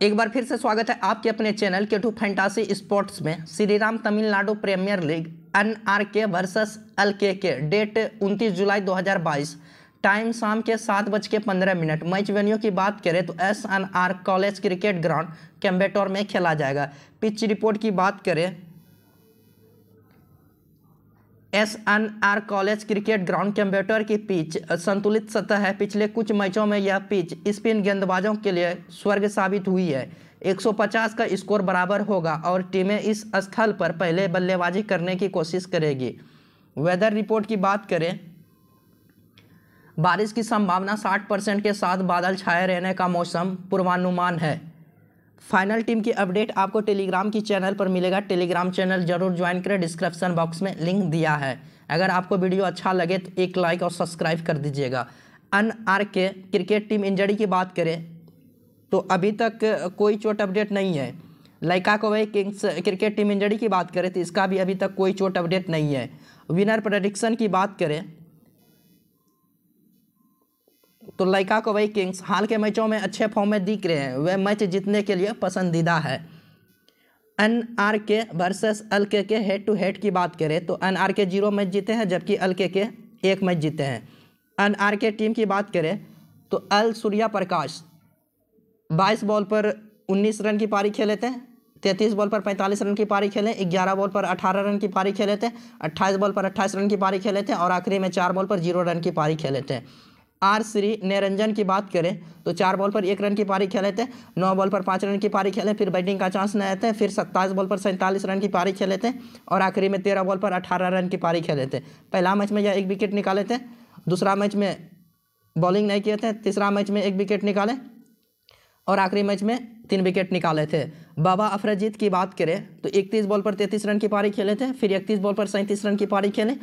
एक बार फिर से स्वागत है आपके अपने चैनल के टू फैंटासी स्पोर्ट्स में। Shriram Tamil Nadu premier league N R K versus L K K date 29 जुलाई 2022 टाइम शाम के सात बज के पंद्रह मिनट। मैच वेन्यू की बात करें तो S N R college cricket ground, Coimbatore में खेला जाएगा। पिच रिपोर्ट की बात करें S N R college cricket ground Coimbatore की पिच संतुलित सतह है। पिछले कुछ मैचों में यह पिच स्पिन गेंदबाजों के लिए स्वर्ग साबित हुई है। 150 का स्कोर बराबर होगा और टीमें इस स्थल पर पहले बल्लेबाजी करने की कोशिश करेगी। वेदर रिपोर्ट की बात करें, बारिश की संभावना 60 परसेंट के साथ बादल छाए रहने का मौसम पूर्वानुमान है। फाइनल टीम की अपडेट आपको टेलीग्राम की चैनल पर मिलेगा। टेलीग्राम चैनल ज़रूर ज्वाइन करें। डिस्क्रिप्शन बॉक्स में लिंक दिया है। अगर आपको वीडियो अच्छा लगे तो एक लाइक और सब्सक्राइब कर दीजिएगा। N R K cricket team injury की बात करें तो अभी तक कोई चोट अपडेट नहीं है। लाइका को वही किंग्स, क्रिकेट टीम इंजरी की बात करें तो इसका भी अभी तक कोई चोट अपडेट नहीं है। विनर प्रडिक्शन की बात करें तो लड़का को वही किंग्स हाल के मैचों में अच्छे फॉर्म में दिख रहे हैं। वह मैच जीतने के लिए पसंदीदा है। N R K versus L K K head to head की बात करें तो N R K zero match जीते हैं, जबकि एल के के एक मैच जीते हैं। एन आर के टीम की बात करें तो एल सूर्या प्रकाश बाईस बॉल पर उन्नीस रन की पारी खेले थे तैंतीस बॉल पर पैंतालीस रन की पारी खेले, ग्यारह बॉल पर अठारह रन की पारी खेले थे अट्ठाईस बॉल पर अट्ठाईस रन की पारी खेले थे और आखिरी में चार बॉल पर ज़ीरो रन की पारी खेले थे आर श्री निरंजन की बात करें तो चार बॉल पर एक रन की पारी खेले थे, नौ बॉल पर पाँच रन की पारी खेले, फिर बैटिंग का चांस नहीं थे, फिर सत्ताईस बॉल पर सैंतालीस रन की पारी खेले थे, और आखिरी में तेरह बॉल पर अठारह रन की पारी खेले थे। पहला मैच में यह एक विकेट निकाले थे, दूसरा मैच में बॉलिंग नहीं किए थे, तीसरा मैच में एक विकेट निकाले, और आखिरी मैच में तीन विकेट निकाले थे। बाबा अफरजीत की बात करें तो इकतीस बॉल पर तैंतीस रन की पारी खेले थे, फिर इकतीस बॉल पर सैंतीस रन की पारी खेले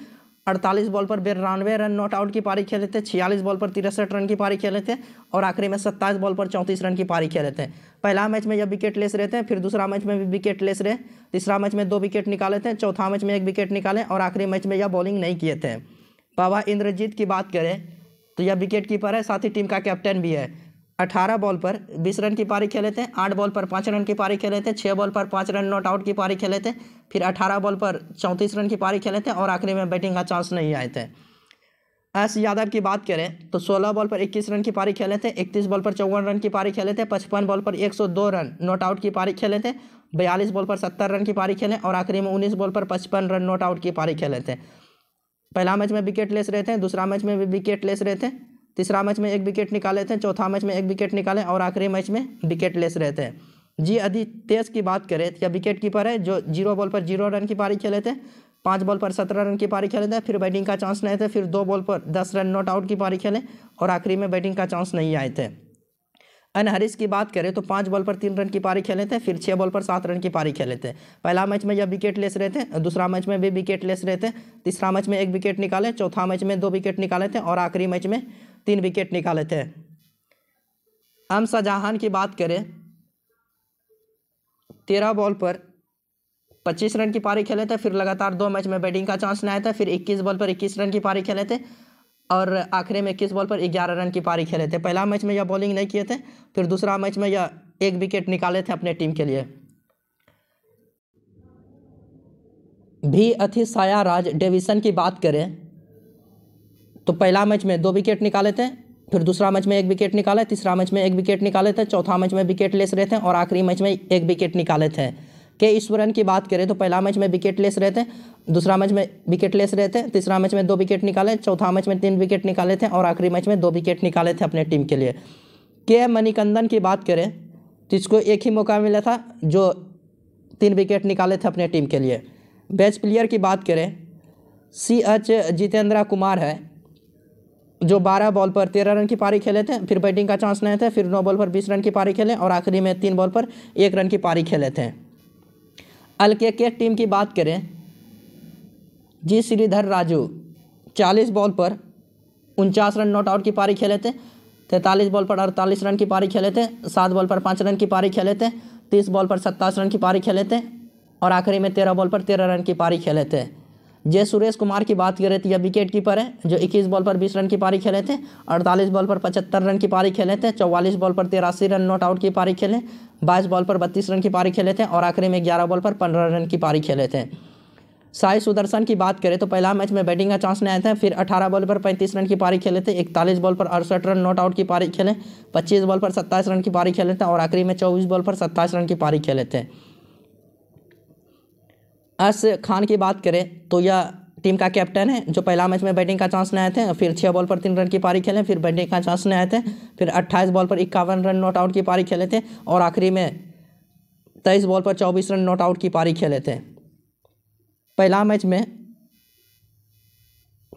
अड़तालीस बॉल पर बिरानवे रन नॉट आउट की पारी खेले थे, छियालीस बॉल पर तिरसठ रन की पारी खेले थे और आखिरी में सत्ताईस बॉल पर चौंतीस रन की पारी खेले थे। पहला मैच में जब विकेट लेस रहे थे, फिर दूसरा मैच में भी विकेट लेस रहे। तीसरा मैच में दो विकेट निकाले थे, चौथा मैच में एक विकेट निकाले और आखिरी मैच में यह बॉलिंग नहीं किए थे। बाबा इंद्रजीत की बात करें तो यह विकेट कीपर है, साथ ही टीम का कैप्टन भी है। अठारह बॉल पर बीस रन की पारी खेले थे, आठ बॉल पर पाँच रन की पारी खेले थे छः बॉल पर पाँच रन नॉट आउट की पारी खेले थे, फिर अठारह बॉल पर चौंतीस रन की पारी खेले थे और आखिरी में बैटिंग का चांस नहीं आए थे। एस यादव की बात करें तो 16 बॉल पर 21 रन की पारी खेले थे 31 बॉल पर चौवन रन की पारी खेले थे 55 बॉल पर 102 रन नॉट आउट की पारी खेले थे 42 बॉल पर 70 रन की पारी खेले और आखिरी में 19 बॉल पर 55 रन नॉट आउट की पारी खेले थे। पहला मैच में विकेट लेस रहे थे, दूसरा मैच में भी विकेट लेस रहे थे। तीसरा मैच में एक विकेट निकाले थे, चौथा मैच में एक विकेट निकाले और आखिरी मैच में विकेट लेस रहे थे जी अदी तेज की बात करें, या विकेट कीपर है जो ज़ीरो बॉल पर ज़ीरो रन की पारी खेले थे, पाँच बॉल पर सत्रह रन की पारी खेले थे, फिर बैटिंग का चांस नहीं थे, फिर दो बॉल पर दस रन नॉट आउट की पारी खेले और आखिरी में बैटिंग का चांस नहीं आए थे। अन हरीश की बात करें तो पाँच बॉल पर तीन रन की पारी खेले थे, फिर छः बॉल पर सात रन की पारी खेले थे। पहला मैच में जब विकेट लेस रहे थे दूसरा मैच में भी विकेट लेस रहे थे तीसरा मैच में एक विकेट निकाले, चौथा मैच में दो विकेट निकाले थे और आखिरी मैच में तीन विकेट निकाले थे हम शाहजहान की बात करें, तेरह बॉल पर पच्चीस रन की पारी खेले थे फिर लगातार दो मैच में बैटिंग का चांस नहीं आया था फिर इक्कीस बॉल पर इक्कीस रन की पारी खेले थे और आखिरी में इक्कीस बॉल पर ग्यारह रन की पारी खेले थे पहला मैच में यह बॉलिंग नहीं किए थे, फिर दूसरा मैच में यह एक विकेट निकाले थे अपने टीम के लिए। भी अथी साया राज डेविसन की बात करें तो पहला मैच में दो विकेट निकाले थे फिर दूसरा मैच में एक विकेट निकाले तीसरा मैच में एक विकेट निकाले थे चौथा मैच में विकेट लेस रहे थे और आखिरी मैच में एक विकेट निकाले थे के ईश्वरन की बात करें तो पहला मैच में विकेट लेस रहे थे दूसरा मैच में विकेट लेस रहे थे तीसरा मैच में दो विकेट निकाले चौथा मैच में तीन विकेट निकाले थे और आखिरी मैच में दो विकेट निकाले थे अपने टीम के लिए के मणिकंदन की बात करें तो इसको एक ही मौका मिला था जो तीन विकेट निकाले थे अपने टीम के लिए बेस्ट प्लेयर की बात करें सी एच जितेंद्रा कुमार है जो 12 बॉल पर 13 रन की पारी खेले थे, फिर बैटिंग का चांस नहीं थे, फिर 9 बॉल पर 20 रन की पारी खेले और आखिरी में तीन बॉल पर एक रन की पारी खेले थे। अल के टीम की बात करें, जी श्रीधर राजू 40 बॉल पर उनचास रन नॉट आउट की पारी खेले थे, तैंतालीस बॉल पर अड़तालीस रन की पारी खेले थे, सात बॉल पर पाँच रन की पारी खेले थे, तीस बॉल पर सत्ताईस रन की पारी खेले थे और आखिरी में तेरह बॉल पर तेरह रन की पारी खेले थे। जय सुरेश कुमार की बात करें तो यह विकेट कीपर है, जो 21 बॉल पर 20 रन की पारी खेले थे 48 बॉल पर 75 रन की पारी खेले थे 44 बॉल पर तिरासी रन नॉट आउट की पारी खेले 22 बॉल पर 32 रन की पारी खेले थे और आखिरी में 11 बॉल पर 15 रन की पारी खेले थे। साई सुदर्शन की बात करें तो पहला मैच में बैटिंग का चांस नहीं आया था, फिर 18 बॉल पर 35 रन की पारी खेले थे, इकतालीस बॉल पर अड़सठ रन नॉट आउट की पारी खेले 25 बॉल पर 27 रन की पारी खेले थे और आखिरी में 24 बॉल पर 27 रन की पारी खेले थे। अस खान की बात करें तो यह टीम का कैप्टन है, जो पहला मैच में बैटिंग का चांस नहीं आए थे, फिर छः बॉल पर तीन रन की पारी खेले, फिर बैटिंग का चांस नहीं आए थे, फिर अट्ठाईस बॉल पर इक्यावन रन नॉट आउट की पारी खेले थे और आखिरी में तेईस बॉल पर चौबीस रन नॉट आउट की पारी खेले थे। पहला मैच में,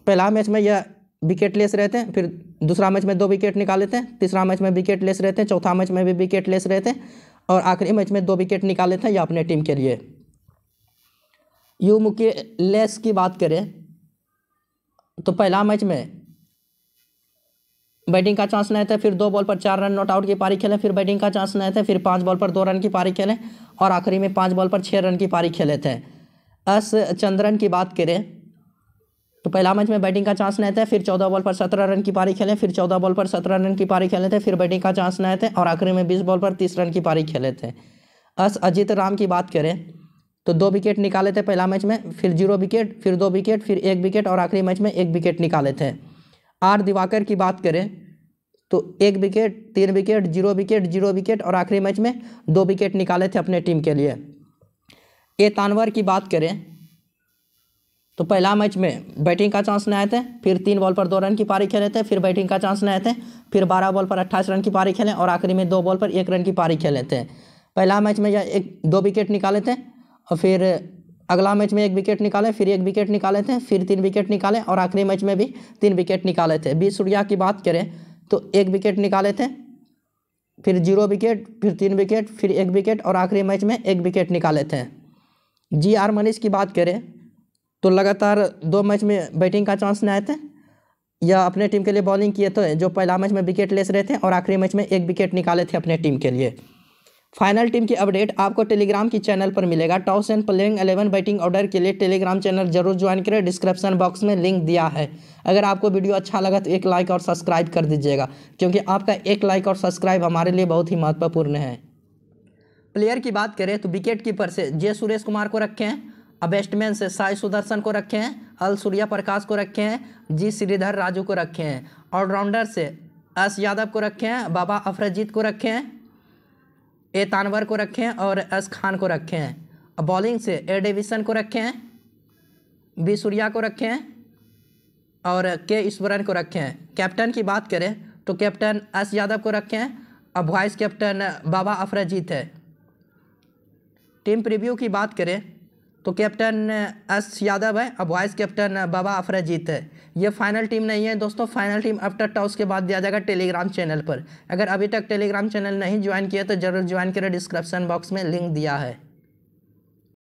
पहला मैच में यह विकेट लेस रहते हैं फिर दूसरा मैच में दो विकेट निकाले थे, तीसरा मैच में विकेट लेस रहते हैं चौथा मैच में भी विकेट लेस रहते और आखिरी मैच में दो विकेट निकाले थे या अपने टीम के लिए। यू मुके लेस की बात करें तो पहला मैच में बैटिंग का चांस नहीं था, फिर दो बॉल पर चार रन नॉट आउट की पारी खेले, फिर बैटिंग का चांस नहीं था, फिर पाँच बॉल पर दो रन की पारी खेले और आखिरी में पाँच बॉल पर छः रन की पारी खेले थे। एस चंद्रन की बात करें तो पहला मैच में बैटिंग का चांस नहीं था, फिर चौदह बॉल पर सत्रह रन की पारी खेले, फिर चौदह बॉल पर सत्रह रन की पारी खेले थे, फिर बैटिंग का चांस नहीं थे और आखिरी में बीस बॉल पर तीस रन की पारी खेले थे। एस अजीत राम की बात करें तो दो विकेट निकाले थे पहला मैच में, फिर ज़ीरो विकेट, फिर दो विकेट, फिर एक विकेट और आखिरी मैच में एक विकेट निकाले थे। आर दिवाकर की बात करें तो एक विकेट, तीन wicket, zero wicket zero wicket और आखिरी मैच में दो विकेट निकाले थे अपने टीम के लिए। ए तानवर की बात करें तो पहला मैच में बैटिंग का चांस नहीं आए थे, फिर तीन बॉल पर दो रन की पारी खेले थे, फिर बैटिंग का चांस नहीं आए थे, फिर बारह बॉल पर अट्ठाईस रन की पारी खेले और आखिरी में दो बॉल पर एक रन की पारी खेले थे। पहला मैच में एक, दो विकेट निकाले थे और फिर अगला मैच में एक विकेट निकाले, फिर एक विकेट निकाले थे, फिर तीन विकेट निकाले और आखिरी मैच में भी तीन विकेट निकाले थे। बी सूर्या की बात करें तो एक विकेट निकाले थे, फिर ज़ीरो विकेट फिर तीन विकेट फिर एक विकेट और आखिरी मैच में एक विकेट निकाले थे। जी आर मनीष की बात करें तो लगातार दो मैच में बैटिंग का चांस नहीं आए थे, या अपने टीम के लिए बॉलिंग किए थे जो पहला मैच में विकेट लेस रहे थे और आखिरी मैच में एक विकेट निकाले थे अपने टीम के लिए। फाइनल टीम की अपडेट आपको टेलीग्राम की चैनल पर मिलेगा। Toss and playing eleven batting order के लिए टेलीग्राम चैनल ज़रूर ज्वाइन करें। डिस्क्रिप्शन बॉक्स में लिंक दिया है। अगर आपको वीडियो अच्छा लगा तो एक लाइक और सब्सक्राइब कर दीजिएगा, क्योंकि आपका एक लाइक और सब्सक्राइब हमारे लिए बहुत ही महत्वपूर्ण है। प्लेयर की बात करें तो विकेट कीपर से जे सुरेश कुमार को रखें, अब बैट्समैन से साई सुदर्शन को रखे अल सूर्या प्रकाश को रखे, जी श्रीधर राजू को रखे, ऑलराउंडर से एस यादव को रखे, बाबा अफरजीत को रखे ए तानवर को रखे हैं और एस खान को रखे। हैं और बॉलिंग से ए डेविसन को रखे। हैं बी सूर्या को रखे हैं और के ईश्वरन को रखे। हैं कैप्टन की बात करें तो कैप्टन एस यादव को रखे। हैं और वाइस कैप्टन बाबा अफरजीत है। टीम प्रीव्यू की बात करें तो कैप्टन एस यादव है, अब वाइस कैप्टन बाबा अफराजीत है। ये फाइनल टीम नहीं है दोस्तों, फाइनल टीम आफ्टर टॉस के बाद दिया जाएगा टेलीग्राम चैनल पर। अगर अभी तक टेलीग्राम चैनल नहीं ज्वाइन किया तो ज़रूर ज्वाइन करें, डिस्क्रिप्शन बॉक्स में लिंक दिया है।